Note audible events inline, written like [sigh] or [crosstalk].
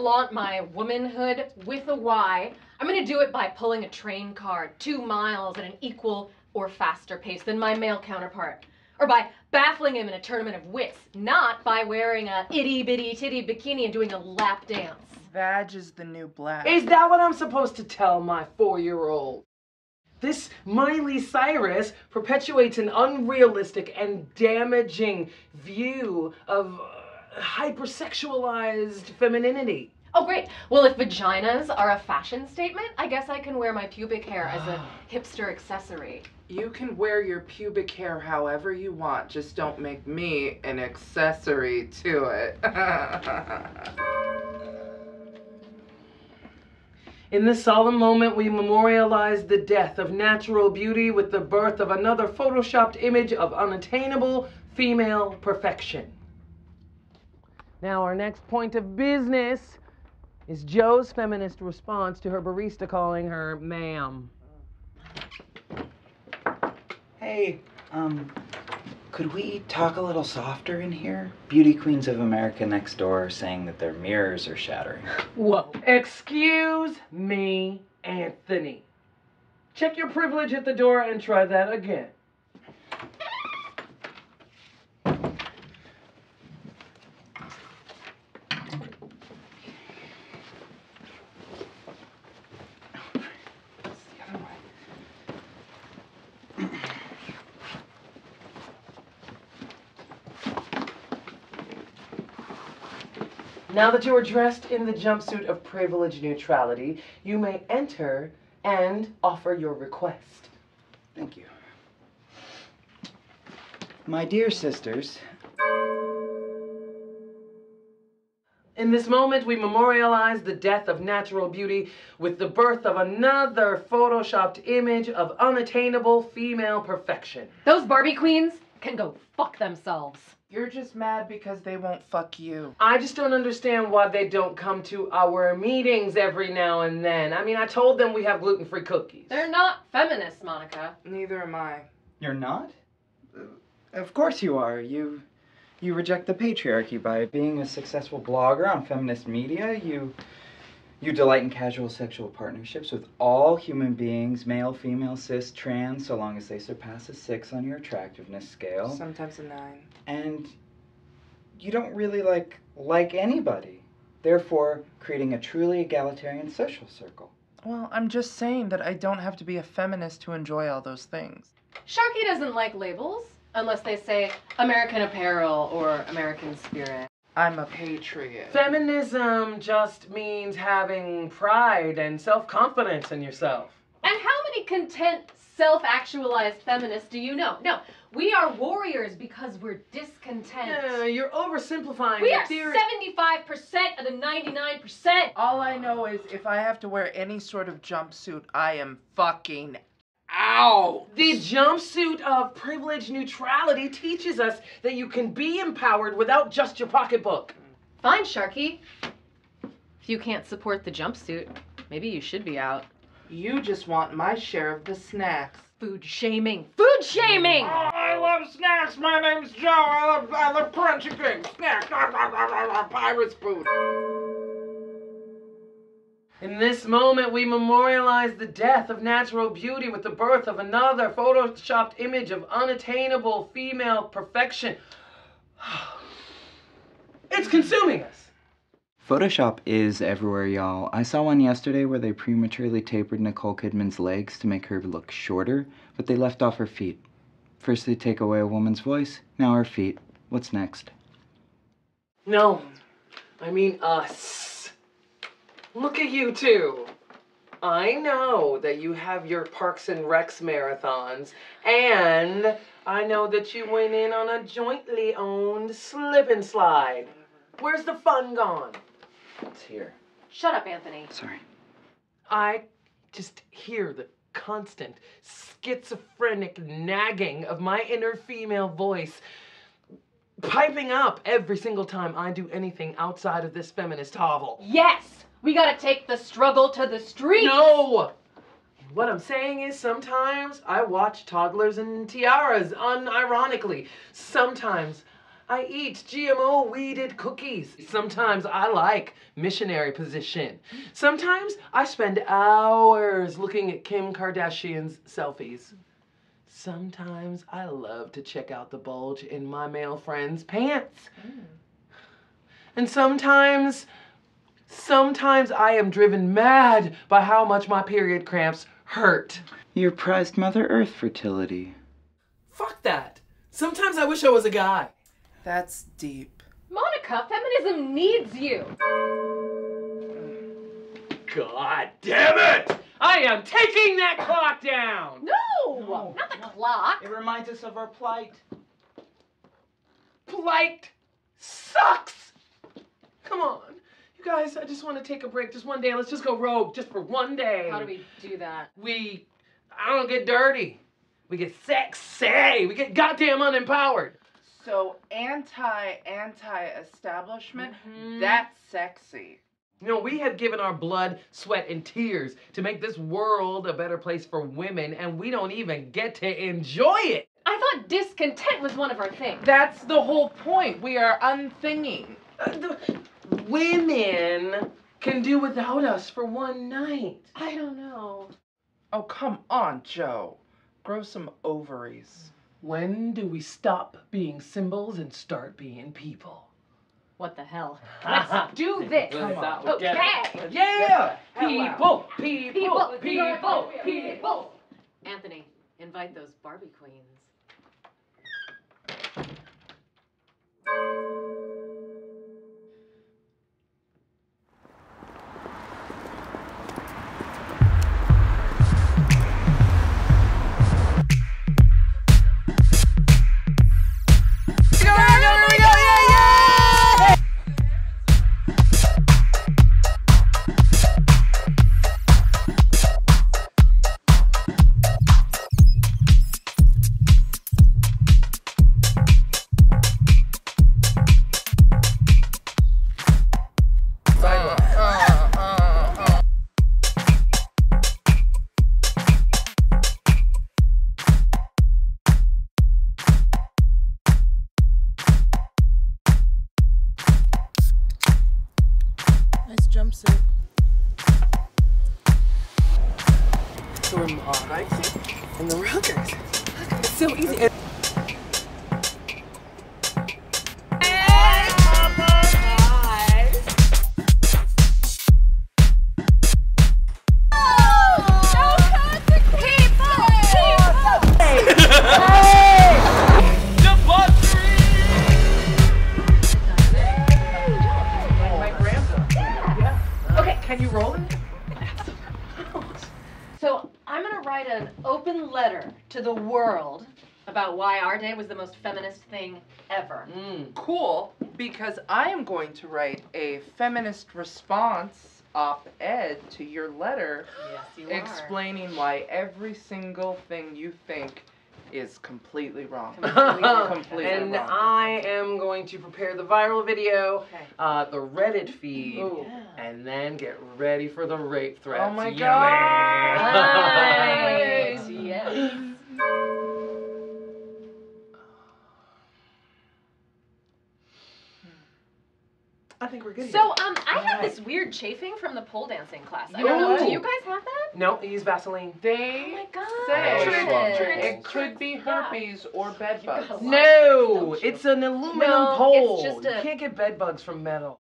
flaunt my womanhood with a Y, I'm gonna do it by pulling a train car two miles at an equal or faster pace than my male counterpart. Or by baffling him in a tournament of wits, not by wearing a itty bitty titty bikini and doing a lap dance. Vag is the new black. Is that what I'm supposed to tell my four year old? This Miley Cyrus perpetuates an unrealistic and damaging view of uh, hypersexualized femininity. Oh, great. Well, if vaginas are a fashion statement, I guess I can wear my pubic hair as a ah. hipster accessory. You can wear your pubic hair however you want, just don't make me an accessory to it. [laughs] In this solemn moment, we memorialize the death of natural beauty with the birth of another photoshopped image of unattainable female perfection. Now, our next point of business is Joe's feminist response to her barista calling her ma'am. Hey, um, could we talk a little softer in here? Beauty queens of America next door are saying that their mirrors are shattering. Whoa. Excuse me, Anthony. Check your privilege at the door and try that again. Now that you are dressed in the jumpsuit of privilege neutrality, you may enter and offer your request. Thank you. My dear sisters, In this moment, we memorialize the death of natural beauty with the birth of another photoshopped image of unattainable female perfection. Those Barbie queens can go fuck themselves. You're just mad because they won't fuck you. I just don't understand why they don't come to our meetings every now and then. I mean, I told them we have gluten free cookies. They're not feminists, Monica. Neither am I. you're not? Uh, Of course you are. You you reject the patriarchy by being a successful blogger on feminist media. You you delight in casual sexual partnerships with all human beings, male, female, cis, trans, so long as they surpass a 6 on your attractiveness scale. Sometimes a nine. and you don't really like like anybody therefore creating a truly egalitarian social circle Well, I'm just saying that I don't have to be a feminist to enjoy all those things. Sharky doesn't like labels unless they say American Apparel or American Spirit. I'm a patriot. Feminism just means having pride and self confidence in yourself. And how many content, self actualized feminists do you know? No, we are warriors because we're discontent. Yeah, you're oversimplifying we the are theory. 75% of the 99%. All I know is if I have to wear any sort of jumpsuit, I am fucking out. The jumpsuit of privilege neutrality teaches us that you can be empowered without just your pocketbook. Fine, Sharky. If you can't support the jumpsuit, maybe you should be out. You just want my share of the snacks. Food shaming. Food shaming! I love snacks. My name's Joe. I love, I love crunchy things. Snacks. [laughs] Pirate's food. In this moment, we memorialize the death of natural beauty with the birth of another photoshopped image of unattainable female perfection. [sighs] It's consuming us. photoshop is everywhere y'all i saw one yesterday where they prematurely tapered nicole kidman's legs to make her look shorter but they left off her feet first they take away a woman's voice now her feet what's next No, I mean us. Look at you two. I know that you have your Parks and Recs marathons, and I know that you went in on a jointly owned slip and slide. Where's the fun gone? it's here Shut up, Anthony. sorry I just hear the constant schizophrenic nagging of my inner female voice piping up every single time I do anything outside of this feminist hovel. Yes! We gotta take the struggle to the streets! No! What I'm saying is sometimes I watch toddlers and tiaras unironically. Sometimes I eat GMO weeded cookies. Sometimes I like missionary position. Sometimes I spend hours looking at Kim Kardashian's selfies. Sometimes I love to check out the bulge in my male friend's pants. Mm. And sometimes, sometimes I am driven mad by how much my period cramps hurt. Your prized Mother Earth fertility. Fuck that. Sometimes I wish I was a guy. That's deep. Monica, feminism needs you. God damn it! I am taking that clock down! No, not the clock. It reminds us of our plight. Plight sucks! Come on. You guys, I just want to take a break just one day. Let's just go rogue just for one day. How do we do that? We, I don't get dirty. We get sexy. We get goddamn unempowered. So anti anti establishment. Mhm. That's sexy. You know, we have given our blood, sweat, and tears to make this world a better place for women, and we don't even get to enjoy it. I thought discontent was one of our things. That's the whole point. We are unthinging. Uh, the- women can do without us for one night. I don't know. Oh, come on, Joe. Grow some ovaries. When do we stop being symbols and start being people? What the hell? [laughs] Let's do this. Come on. Okay. Yeah! Hell out. People, people, People, people, people, people. Anthony, invite those Barbie queens. Jumpsuit. So we're and the rockers. It's so easy. Can you roll it? so I'm gonna write an open letter to the world about why our day was the most feminist thing ever. Mm. Cool, because I am going to write a feminist response op ed to your letter Yes, you explaining why every single thing you think is completely wrong. Completely [laughs] and wrong. I am going to prepare the viral video, Okay. uh, the Reddit feed, Ooh. and then get ready for the rape threats. Oh my Yummy. Nice. [laughs] yes. I think we're good. So, um, I have this weird chafing from the pole dancing class. I don't know. Do you guys have that? No, use Vaseline. They Oh my god. say Trick. it could be herpes or bed bugs. No, it's an aluminum No, pole. it's just You can't get bed bugs from metal.